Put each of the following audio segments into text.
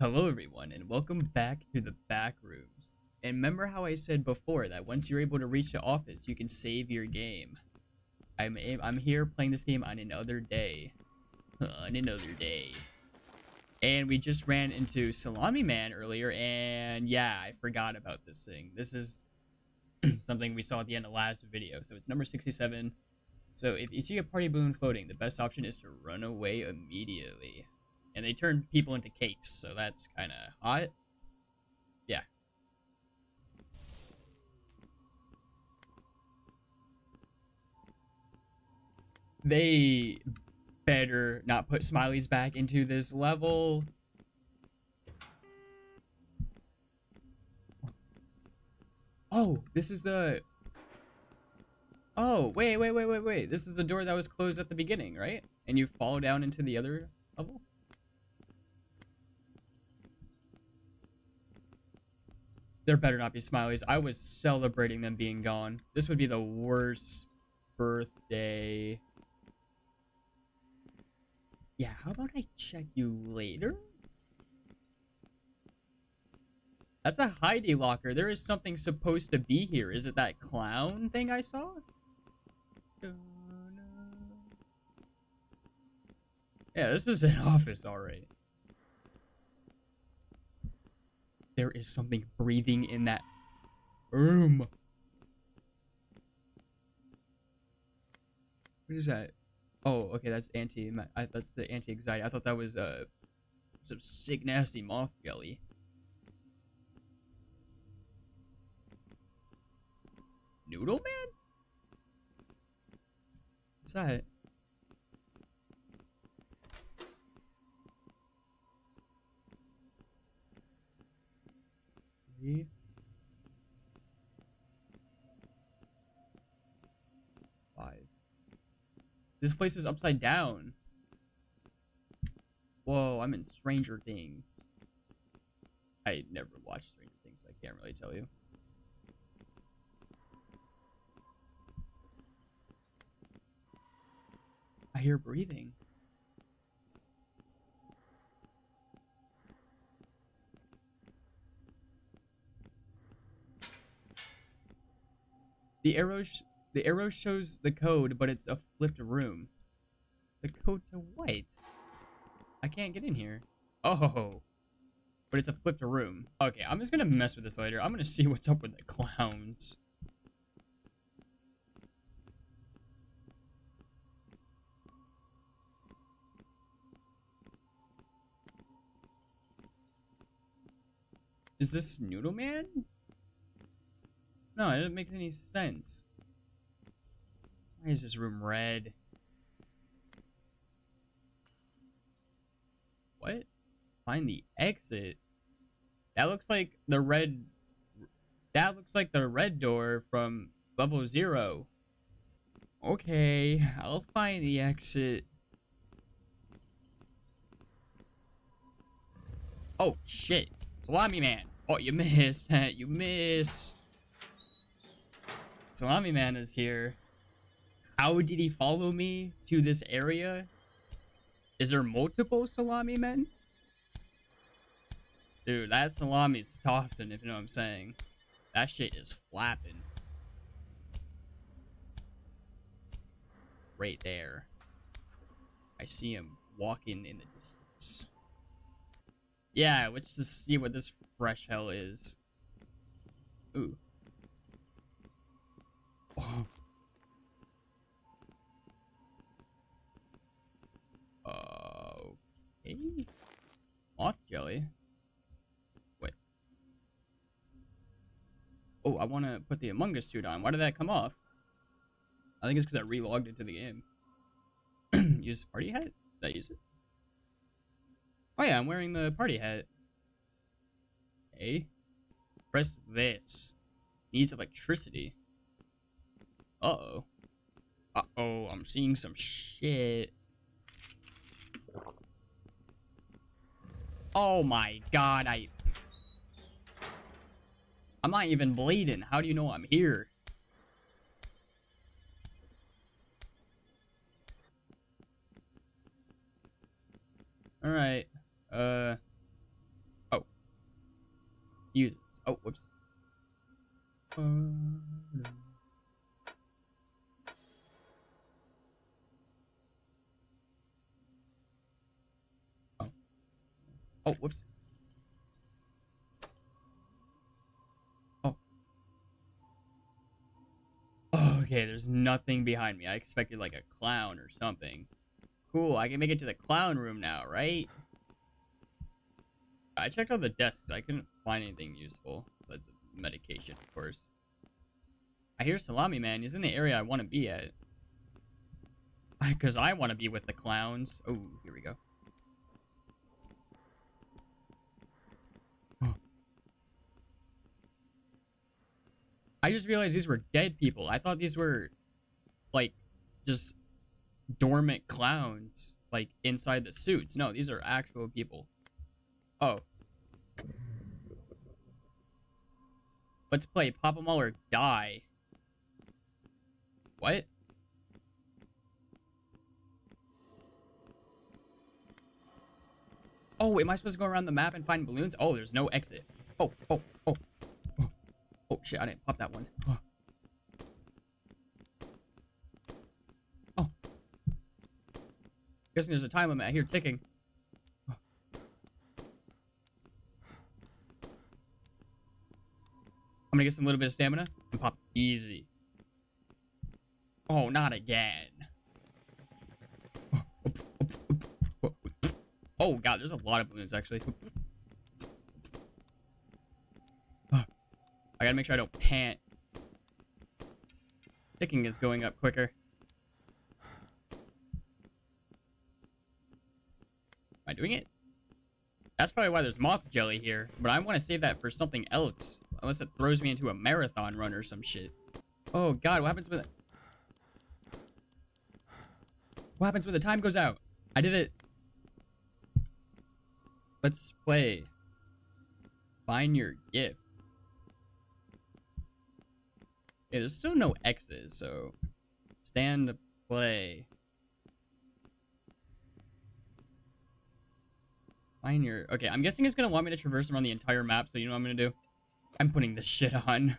Hello everyone and welcome back to the back rooms. And remember how I said before that once you're able to reach the office, you can save your game. I'm I'm here playing this game on another day. Uh, on another day. And we just ran into Salami Man earlier and yeah, I forgot about this thing. This is something we saw at the end of last video. So it's number 67. So if you see a party balloon floating, the best option is to run away immediately and they turn people into cakes, so that's kind of hot. Yeah. They better not put smileys back into this level. Oh, this is the... Oh, wait, wait, wait, wait, wait. This is the door that was closed at the beginning, right? And you fall down into the other level? There better not be smileys. I was celebrating them being gone. This would be the worst birthday. Yeah, how about I check you later? That's a Heidi locker. There is something supposed to be here. Is it that clown thing I saw? Yeah, this is an office, alright. There is something breathing in that room. What is that? Oh, okay, that's anti. I, that's the anti-anxiety. I thought that was uh some sick, nasty moth jelly. Noodle man? What's that? three, five. This place is upside down. Whoa, I'm in Stranger Things. I never watched Stranger Things, so I can't really tell you. I hear breathing. The arrow, the arrow shows the code, but it's a flipped room. The code to white. I can't get in here. Oh, but it's a flipped room. Okay, I'm just gonna mess with this later. I'm gonna see what's up with the clowns. Is this Noodle Man? No, it doesn't make any sense. Why is this room red? What? Find the exit? That looks like the red... That looks like the red door from level zero. Okay, I'll find the exit. Oh, shit. Salami man. Oh, you missed. That. You missed. Salami Man is here. How did he follow me to this area? Is there multiple Salami Men? Dude, that salami's tossing, if you know what I'm saying. That shit is flapping. Right there. I see him walking in the distance. Yeah, let's just see what this fresh hell is. Ooh. Oh. Okay. Moth jelly. Wait. Oh, I want to put the Among Us suit on. Why did that come off? I think it's because I relogged into the game. use party hat? Did I use it? Oh yeah, I'm wearing the party hat. Okay. Press this. Needs electricity. Uh-oh. Uh-oh, I'm seeing some shit. Oh my god, I... I'm not even bleeding. How do you know I'm here? Alright. Uh... confuses. Oh, whoops. Uh, Oh, whoops. Oh. oh. Okay, there's nothing behind me. I expected like a clown or something. Cool, I can make it to the clown room now, right? I checked all the desks. I couldn't find anything useful. Besides medication, of course. I hear Salami Man. He's in the area I want to be at. Because I want to be with the clowns. Oh, here we go. I just realized these were dead people. I thought these were, like, just dormant clowns, like, inside the suits. No, these are actual people. Oh. Let's play Pop 'em all or die. What? Oh, am I supposed to go around the map and find balloons? Oh, there's no exit. Oh, oh, oh. Oh, oh shit, I didn't pop that one. Oh. oh. Guessing there's a time limit. I hear ticking. Oh. I'm gonna get some little bit of stamina and pop easy. Oh, not again. Oh god, there's a lot of balloons actually. Gotta make sure I don't pant. Ticking is going up quicker. Am I doing it? That's probably why there's moth jelly here, but I want to save that for something else. Unless it throws me into a marathon run or some shit. Oh god, what happens with it? What happens when the time goes out? I did it. Let's play. Find your gift. Yeah, there's still no X's, so stand play. Find your... Okay, I'm guessing it's going to want me to traverse around the entire map, so you know what I'm going to do? I'm putting this shit on.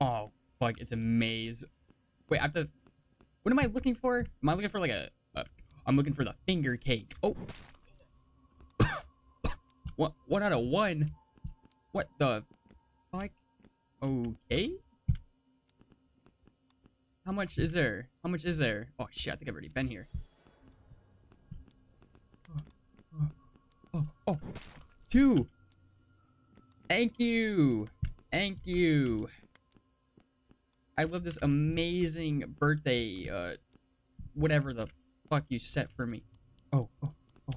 Oh, fuck, it's a maze. Wait, I have to... What am I looking for? Am I looking for like a... a I'm looking for the finger cake. Oh. what? One out of one? What the fuck? Okay. How much is there? How much is there? Oh shit, I think I've already been here. Oh, oh, oh, two. Thank you. Thank you. I love this amazing birthday, uh, whatever the fuck you set for me. Oh, oh, oh,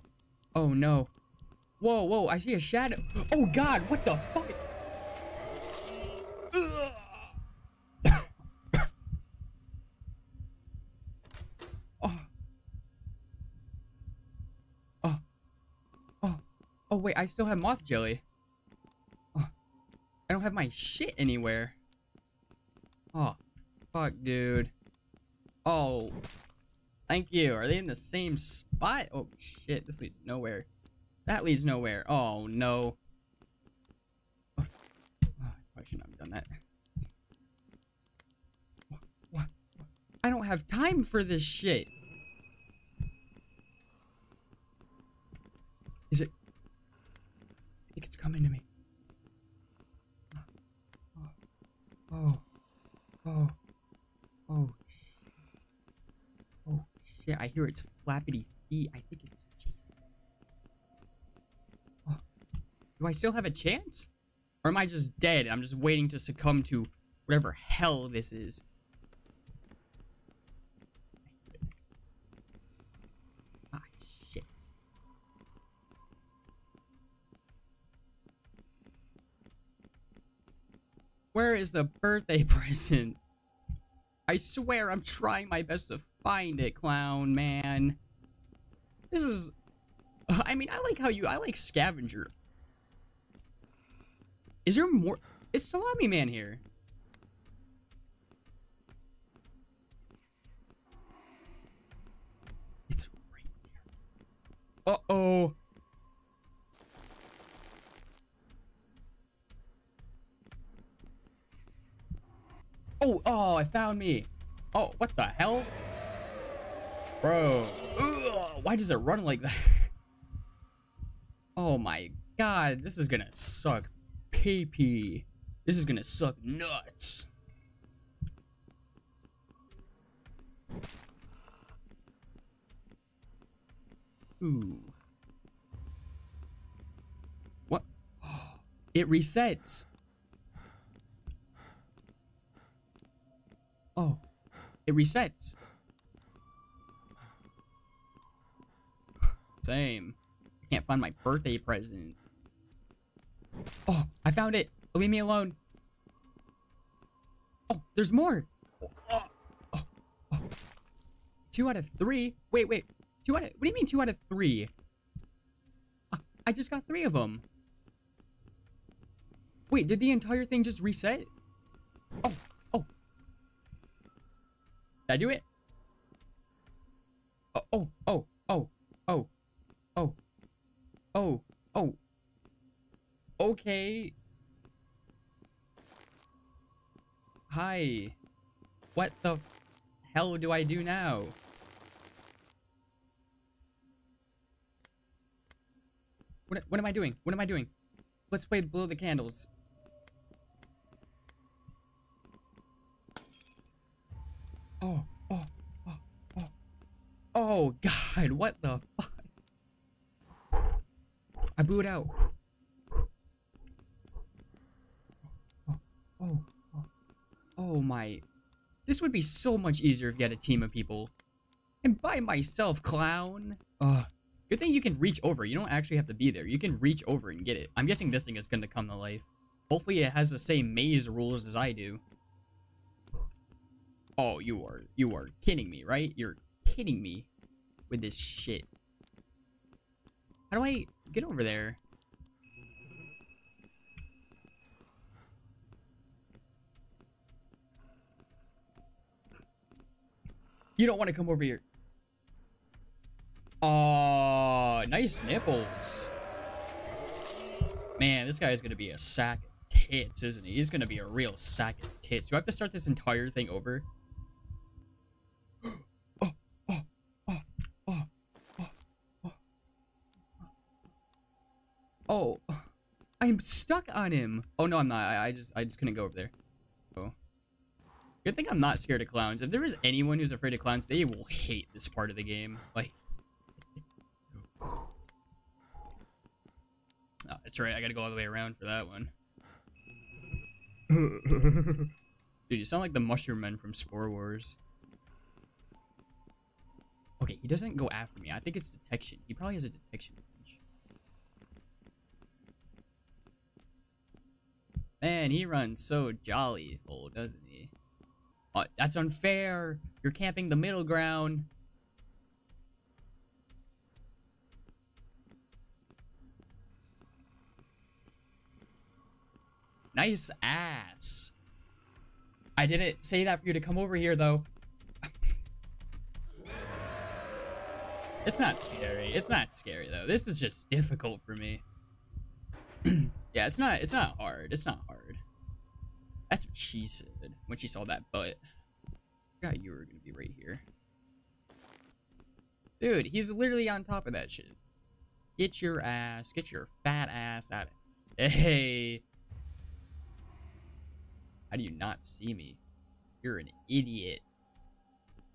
oh no. Whoa, whoa, I see a shadow. Oh god, what the fuck? oh. Oh. Oh. Oh, wait, I still have moth jelly. Oh. I don't have my shit anywhere. Oh, fuck, dude. Oh, thank you. Are they in the same spot? Oh, shit, this leads nowhere. That leads nowhere. Oh, no. Oh, I shouldn't have done that. What? I don't have time for this shit. Is it? I think it's coming to me. Oh. oh. Oh. Oh, oh shit. Oh. I hear its flappity feet. I think it's Jason. Oh. Do I still have a chance? Or am I just dead? I'm just waiting to succumb to whatever hell this is. Is the birthday present? I swear I'm trying my best to find it, clown man. This is... I mean, I like how you... I like scavenger. Is there more... Is Salami Man here? It's right there. Uh-oh. Oh, oh, it found me. Oh, what the hell? Bro. Ugh, why does it run like that? oh my god, this is gonna suck pee pee. This is gonna suck nuts. Ooh. What? It resets. Oh. It resets. Same. Can't find my birthday present. Oh, I found it. Leave me alone. Oh, there's more. Oh, oh, oh. Two out of three? Wait, wait. Two out of... What do you mean two out of three? Uh, I just got three of them. Wait, did the entire thing just reset? Oh. Did I do it? Oh, oh, oh, oh, oh, oh, oh, oh. Okay. Hi. What the hell do I do now? What, what am I doing? What am I doing? Let's wait blow the candles. Oh, oh, oh, oh. Oh, God, what the fuck? I blew it out. Oh, oh, oh, oh my. This would be so much easier if you had a team of people. And by myself, clown. Ugh. Good thing you can reach over. You don't actually have to be there. You can reach over and get it. I'm guessing this thing is going to come to life. Hopefully it has the same maze rules as I do. Oh, you are you are kidding me, right? You're kidding me with this shit. How do I get over there? You don't want to come over here. Oh, nice nipples. Man, this guy is going to be a sack of tits, isn't he? He's going to be a real sack of tits. Do I have to start this entire thing over? oh, oh, oh, oh, oh, oh. Oh, I'm stuck on him. Oh, no, I'm not. I, I just I just couldn't go over there. Oh. Good thing I'm not scared of clowns. If there is anyone who's afraid of clowns, they will hate this part of the game. Like, Oh, that's right. I gotta go all the way around for that one. Dude, you sound like the Mushroom Men from Spore Wars. Okay, he doesn't go after me. I think it's detection. He probably has a detection Man, he runs so jolly, old, doesn't he? Oh, that's unfair. You're camping the middle ground. Nice ass. I didn't say that for you to come over here, though. it's not scary. It's not scary, though. This is just difficult for me. yeah, it's not It's not hard. It's not hard. That's what she said when she saw that butt. I forgot you were to be right here. Dude, he's literally on top of that shit. Get your ass, get your fat ass out of Hey. How do you not see me? You're an idiot.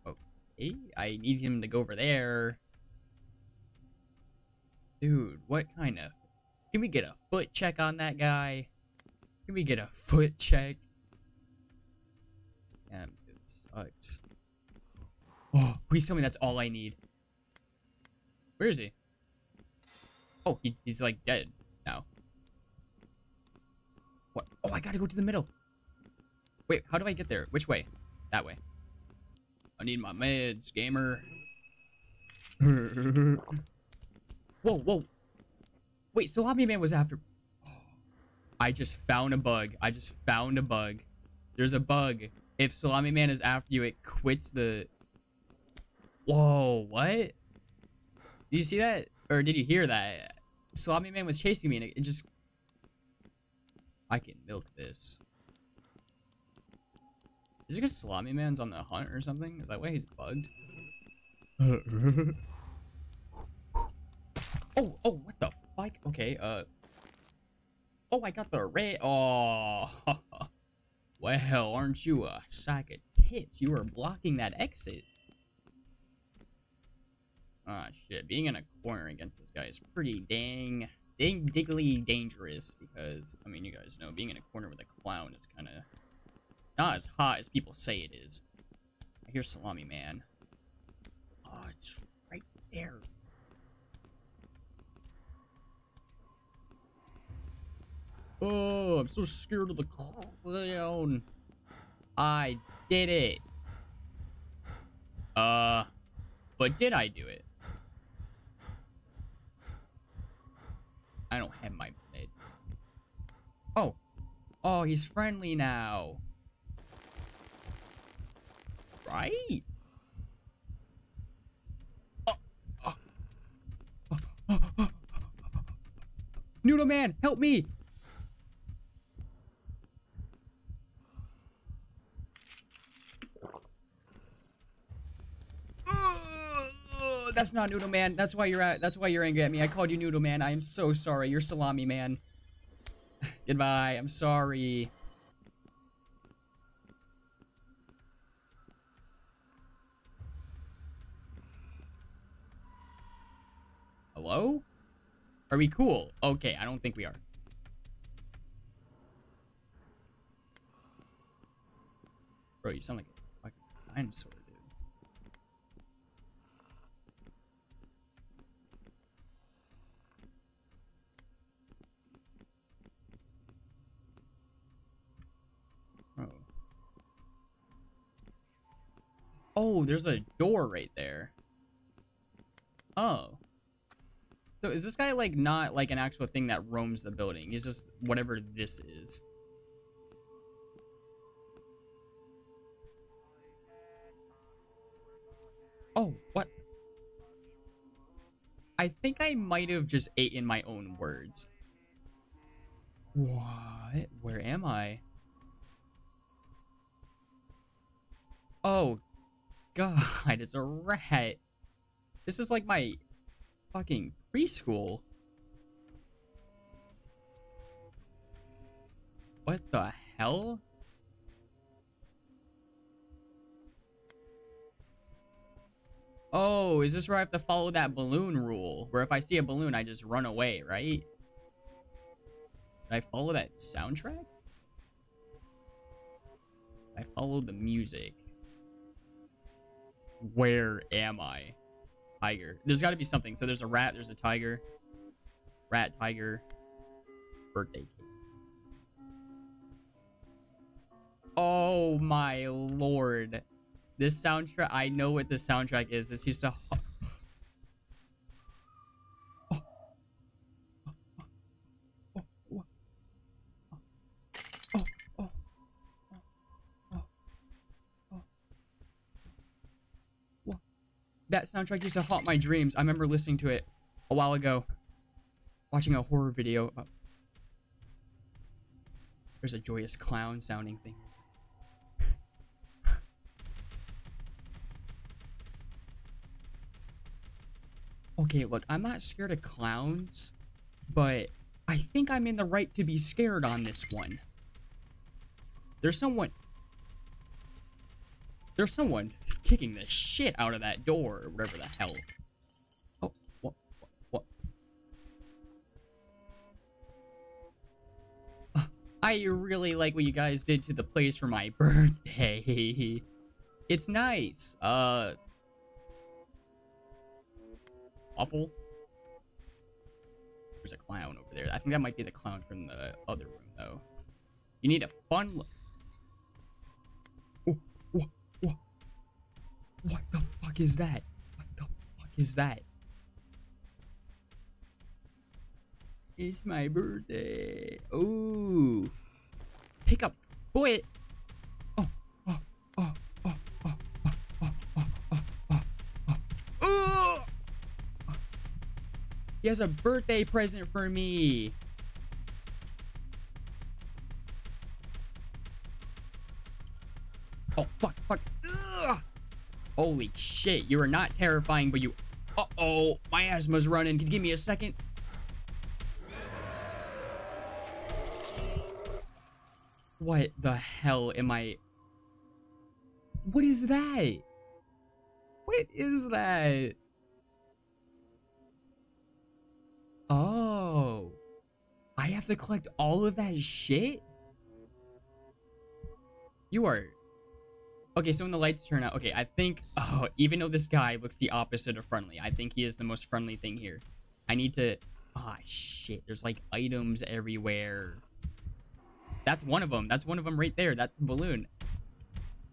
Okay, I need him to go over there. Dude, what kind of... Can we get a foot check on that guy? Can we get a foot check? Damn, it sucks. Oh, please tell me that's all I need. Where is he? Oh, he, he's like dead now. What? Oh, I gotta go to the middle. Wait, how do I get there? Which way? That way. I need my meds, gamer. whoa, whoa. Wait, Salami Man was after... I just found a bug. I just found a bug. There's a bug. If Salami Man is after you, it quits the... Whoa, what? Did you see that? Or did you hear that? Salami Man was chasing me and it just... I can milk this. Is it because Salami Man's on the hunt or something? Is that why he's bugged? oh, oh, what the fuck? Okay, uh. Oh, I got the red. Oh. well, aren't you a sack of tits? You were blocking that exit. Ah, shit. Being in a corner against this guy is pretty dang, dang diggly dangerous because, I mean, you guys know, being in a corner with a clown is kind of not as hot as people say it is. I hear Salami Man. Oh, it's right there. Oh, I'm so scared of the clown. I did it. Uh, but did I do it? I don't have my meds. Oh. Oh, he's friendly now. Right? Noodle Man, help me! That's not Noodle Man. That's why you're at. That's why you're angry at me. I called you Noodle Man. I am so sorry. You're Salami Man. Goodbye. I'm sorry. Hello? Are we cool? Okay, I don't think we are. Bro, you sound like a fucking dinosaur. Oh, there's a door right there. Oh. So is this guy, like, not, like, an actual thing that roams the building? He's just whatever this is. Oh, what? I think I might have just ate in my own words. What? Where am I? Oh, God, it's a rat. This is like my fucking preschool. What the hell? Oh, is this where I have to follow that balloon rule? Where if I see a balloon, I just run away, right? Did I follow that soundtrack? I followed the music. Where am I? Tiger. There's got to be something. So there's a rat, there's a tiger. Rat, tiger. Birthday cake. Oh my lord. This soundtrack, I know what this soundtrack is. This used to... That soundtrack used to haunt my dreams. I remember listening to it a while ago. Watching a horror video. There's a joyous clown sounding thing. Okay, look, I'm not scared of clowns, but I think I'm in the right to be scared on this one. There's someone... There's someone kicking the shit out of that door, or whatever the hell. Oh, what, what, what? I really like what you guys did to the place for my birthday. It's nice. Uh, awful. There's a clown over there. I think that might be the clown from the other room, though. You need a fun look. What the fuck is that? What the fuck is that? It's my birthday. Oh. Pick up foot. Oh, oh, oh, oh, oh, oh, oh, oh, oh, oh, oh. He has a birthday present for me. Oh, fuck, fuck. Ugh! Holy shit, you are not terrifying, but you... Uh-oh, my asthma's running. Can you give me a second? What the hell am I... What is that? What is that? Oh. I have to collect all of that shit? You are... Okay, so when the lights turn out... Okay, I think... Oh, even though this guy looks the opposite of friendly, I think he is the most friendly thing here. I need to... Ah, oh, shit. There's, like, items everywhere. That's one of them. That's one of them right there. That's a balloon.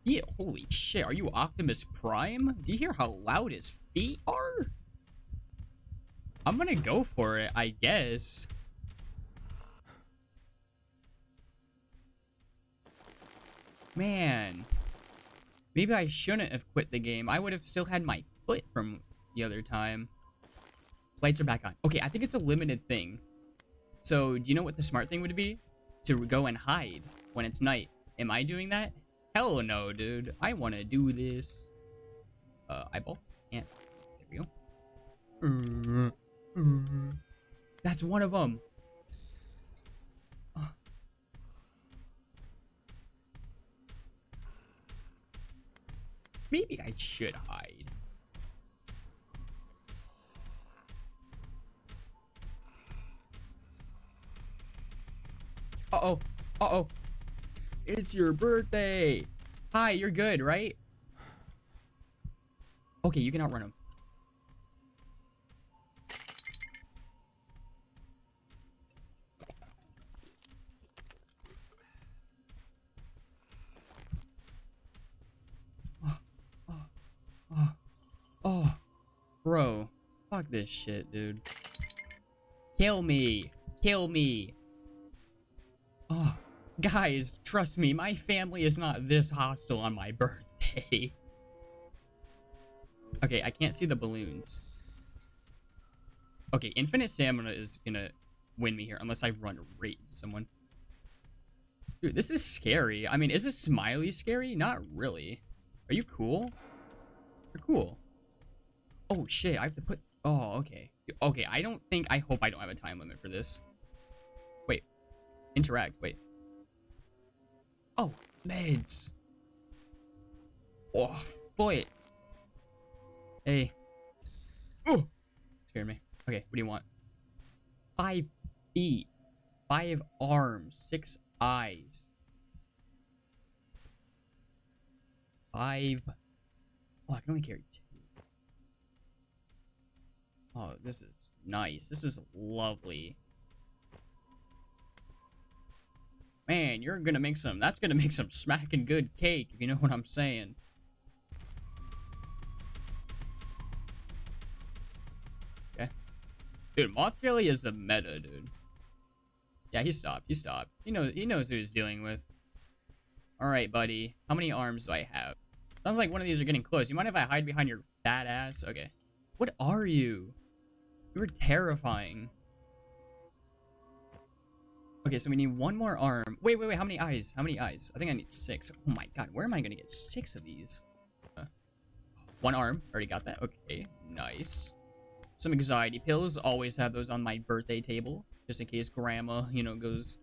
Yeah, holy shit. Are you Optimus Prime? Do you hear how loud his feet are? I'm gonna go for it, I guess. Man. Maybe I shouldn't have quit the game. I would have still had my foot from the other time. Lights are back on. Okay, I think it's a limited thing. So, do you know what the smart thing would be? To go and hide when it's night. Am I doing that? Hell no, dude. I want to do this. Uh, eyeball. Yeah. There we go. That's one of them. Maybe I should hide. Uh-oh. Uh-oh. It's your birthday. Hi, you're good, right? Okay, you can outrun him. Bro. Fuck this shit, dude. Kill me. Kill me. Oh, guys, trust me, my family is not this hostile on my birthday. okay, I can't see the balloons. Okay, infinite stamina is gonna win me here, unless I run right into someone. Dude, this is scary. I mean, is a smiley scary? Not really. Are you cool? You're cool. Oh, shit. I have to put... Oh, okay. Okay, I don't think... I hope I don't have a time limit for this. Wait. Interact. Wait. Oh, meds. Oh, foot. Hey. Oh! Scared me. Okay, what do you want? Five feet. Five arms. Six eyes. Five... Oh, I can only carry two. Oh, this is nice. This is lovely. Man, you're gonna make some... That's gonna make some smacking good cake, if you know what I'm saying. Okay. Dude, Moth Jelly is the meta, dude. Yeah, he stopped. He stopped. He knows, he knows who he's dealing with. Alright, buddy. How many arms do I have? Sounds like one of these are getting close. You mind if I hide behind your fat ass? Okay. What are you? You are terrifying. Okay, so we need one more arm. Wait, wait, wait. How many eyes? How many eyes? I think I need six. Oh my god, where am I going to get six of these? Uh, one arm. Already got that. Okay, nice. Some anxiety pills. Always have those on my birthday table. Just in case grandma, you know, goes...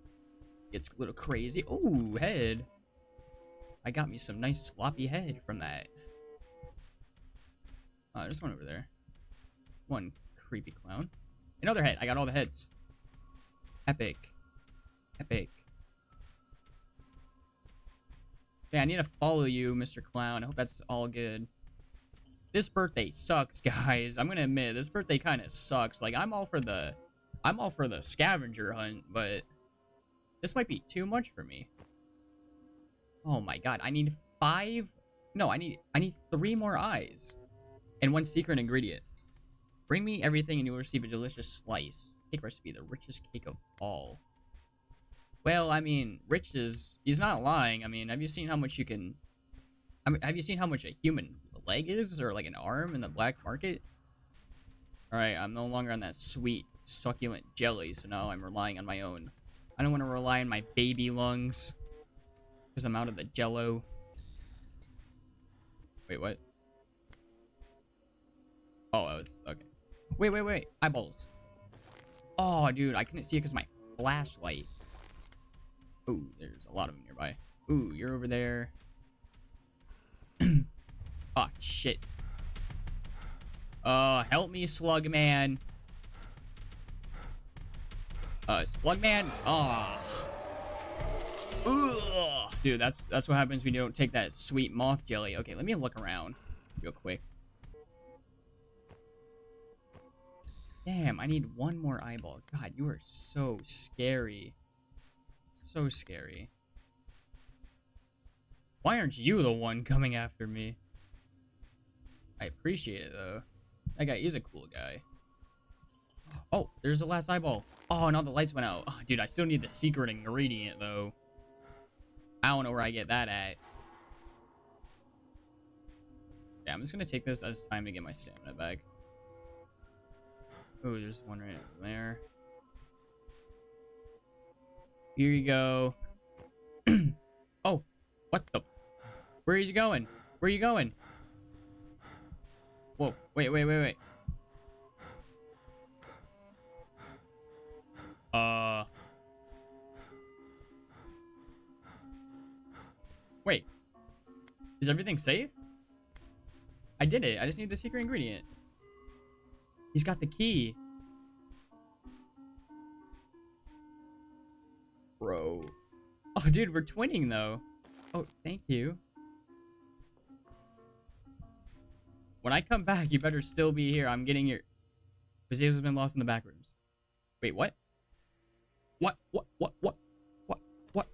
Gets a little crazy. Oh, head. I got me some nice sloppy head from that. Oh, there's one over there. One creepy clown. Another head. I got all the heads. Epic. Epic. Yeah, I need to follow you, Mr. Clown. I hope that's all good. This birthday sucks, guys. I'm gonna admit, this birthday kind of sucks. Like, I'm all for the... I'm all for the scavenger hunt, but... This might be too much for me. Oh my god, I need five... No, I need I need three more eyes. And one secret ingredient. Bring me everything and you will receive a delicious slice. Cake recipe, the richest cake of all. Well, I mean, Rich is... He's not lying. I mean, have you seen how much you can... I mean, have you seen how much a human leg is? Or, like, an arm in the black market? Alright, I'm no longer on that sweet, succulent jelly, so now I'm relying on my own. I don't want to rely on my baby lungs. Because I'm out of the jello. Wait, what? Oh, I was... Okay. Wait, wait, wait. Eyeballs. Oh, dude, I couldn't see it because my flashlight. Ooh, there's a lot of them nearby. Ooh, you're over there. oh, shit. Uh, help me, Slug Man. Uh, Slug Man. Ah. Oh. Dude, that's that's what happens when you don't take that sweet moth jelly. Okay, let me look around real quick. Damn, I need one more eyeball. God, you are so scary. So scary. Why aren't you the one coming after me? I appreciate it, though. That guy is a cool guy. Oh, there's the last eyeball. Oh, now the lights went out. Oh, dude, I still need the secret ingredient, though. I don't know where I get that at. Yeah, I'm just gonna take this as time to get my stamina back. Oh, there's one right there. Here you go. oh, what the? Where are you going? Where are you going? Whoa, wait, wait, wait, wait. Uh. Wait. Is everything safe? I did it. I just need the secret ingredient. He's got the key. Bro. Oh, dude, we're twinning, though. Oh, thank you. When I come back, you better still be here. I'm getting your... Bazazell has been lost in the back rooms. Wait, what? What? What? What? What? What? What?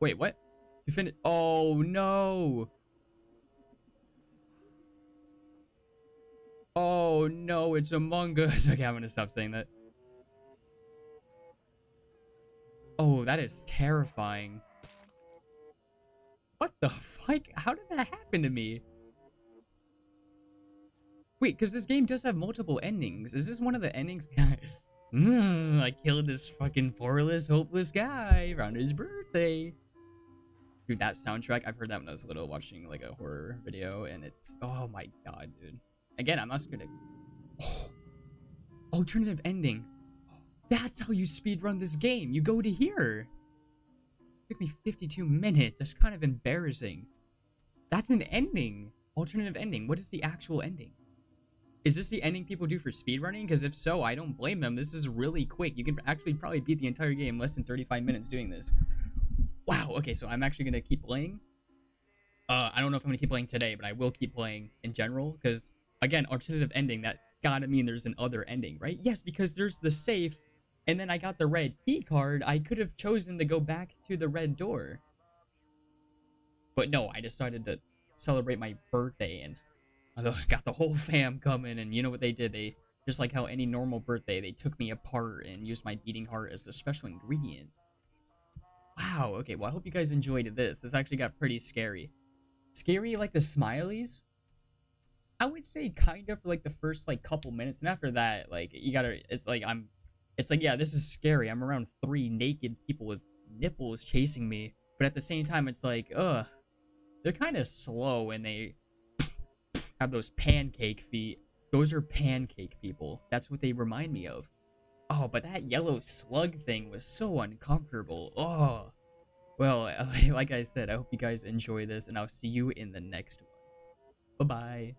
Wait, what? You finished? Oh, no! Oh no, it's Among Us. Okay, I'm gonna stop saying that. Oh, that is terrifying. What the fuck? How did that happen to me? Wait, because this game does have multiple endings. Is this one of the endings? mm, I killed this fucking poorless, hopeless guy around his birthday. Dude, that soundtrack, I've heard that when I was little watching like a horror video, and it's, oh my god, dude. Again, I'm not gonna... Oh, alternative ending. That's how you speedrun this game. You go to here. It took me 52 minutes. That's kind of embarrassing. That's an ending. Alternative ending. What is the actual ending? Is this the ending people do for speedrunning? Because if so, I don't blame them. This is really quick. You can actually probably beat the entire game in less than 35 minutes doing this. Wow. Okay, so I'm actually going to keep playing. Uh, I don't know if I'm going to keep playing today, but I will keep playing in general because Again, alternative ending, that's gotta mean there's an other ending, right? Yes, because there's the safe, and then I got the red key card. I could have chosen to go back to the red door. But no, I decided to celebrate my birthday, and I got the whole fam coming, and you know what they did? They, just like how any normal birthday, they took me apart and used my beating heart as a special ingredient. Wow, okay, well, I hope you guys enjoyed this. This actually got pretty scary. Scary like the smileys? I would say kind of for like the first like couple minutes, and after that, like you gotta, it's like I'm, it's like yeah, this is scary. I'm around three naked people with nipples chasing me, but at the same time, it's like, ugh, they're kind of slow and they have those pancake feet. Those are pancake people. That's what they remind me of. Oh, but that yellow slug thing was so uncomfortable. Oh. Well, like I said, I hope you guys enjoy this, and I'll see you in the next one. Bye-bye.